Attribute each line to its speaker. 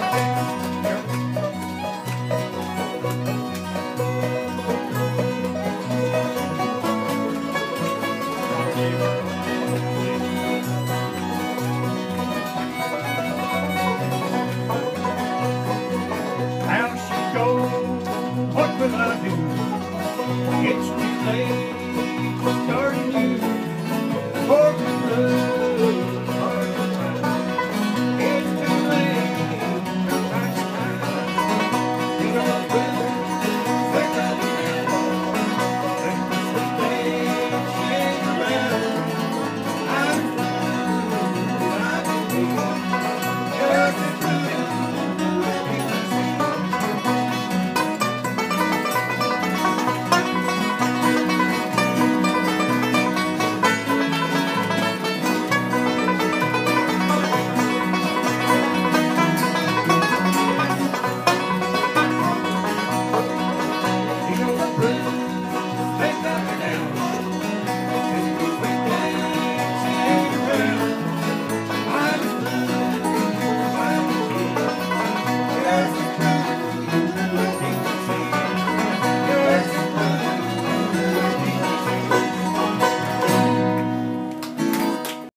Speaker 1: Bye.